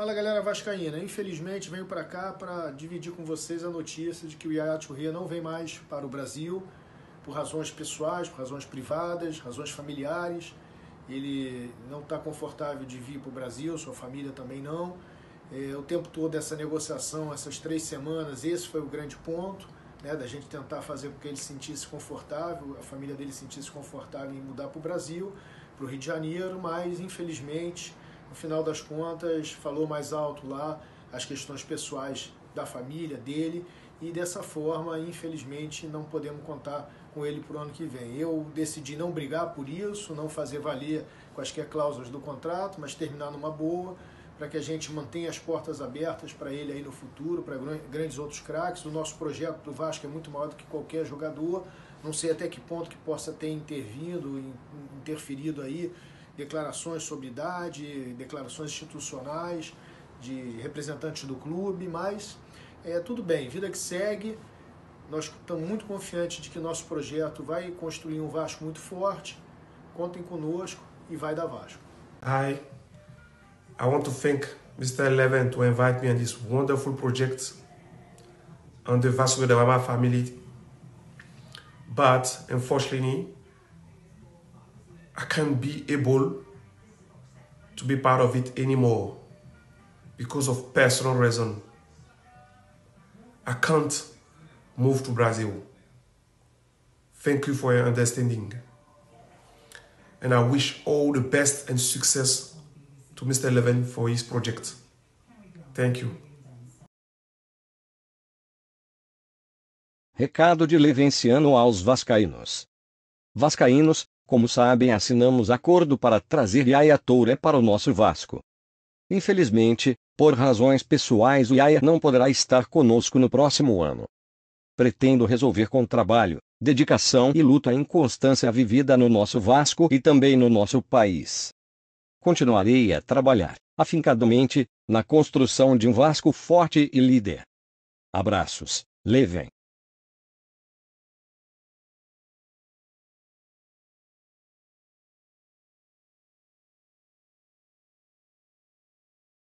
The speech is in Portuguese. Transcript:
Fala galera vascaína, infelizmente venho para cá para dividir com vocês a notícia de que o Yaya Touré não vem mais para o Brasil por razões pessoais, por razões privadas, razões familiares. Ele não está confortável de vir para o Brasil, sua família também não. É, o tempo todo essa negociação, essas três semanas, esse foi o grande ponto, né, da gente tentar fazer com que ele se sentisse confortável, a família dele se sentisse confortável em mudar para o Brasil, para o Rio de Janeiro, mas infelizmente no final das contas, falou mais alto lá as questões pessoais da família dele e dessa forma, infelizmente, não podemos contar com ele para o ano que vem. Eu decidi não brigar por isso, não fazer valer quaisquer cláusulas do contrato, mas terminar numa boa, para que a gente mantenha as portas abertas para ele aí no futuro, para grandes outros craques. O nosso projeto do Vasco é muito maior do que qualquer jogador. Não sei até que ponto que possa ter intervindo, interferido aí declarações sobre idade, declarações institucionais de representantes do clube, mas é tudo bem, vida que segue. Nós estamos muito confiantes de que nosso projeto vai construir um Vasco muito forte. Contem conosco e vai dar Vasco. Hi, I want to thank Mr. Eleven to invite me on this wonderful project on the Vasco da Gama family. But unfortunately, I can't be able to be part of it anymore because of personal reason. I can't move to Brazil. Thank you for your understanding. And I wish all the best and success to Mr. Levin for his project. Thank you. Recado de Levenciano aos Vascaínos. Vascaínos, como sabem, assinamos acordo para trazer Yaya Touré para o nosso Vasco. Infelizmente, por razões pessoais, o Yaya não poderá estar conosco no próximo ano. Pretendo resolver com trabalho, dedicação e luta em constância vivida no nosso Vasco e também no nosso país. Continuarei a trabalhar, afincadamente, na construção de um Vasco forte e líder. Abraços, Leven.